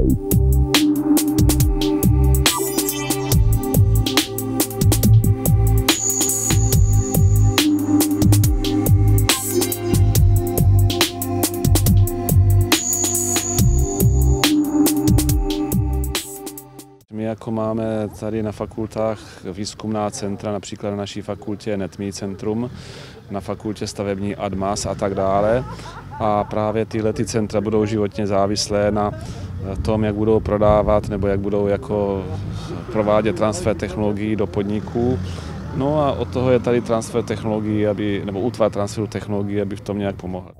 My jako máme tady na fakultách výzkumná centra, například na naší fakultě Netmí centrum, na fakultě stavební ADMAS a tak dále. A právě tyhle ty centra budou životně závislé na tom, jak budou prodávat nebo jak budou jako provádět transfer technologií do podniků. No a od toho je tady transfer technologií, aby, nebo útvar transferu technologií, aby v tom nějak pomohl.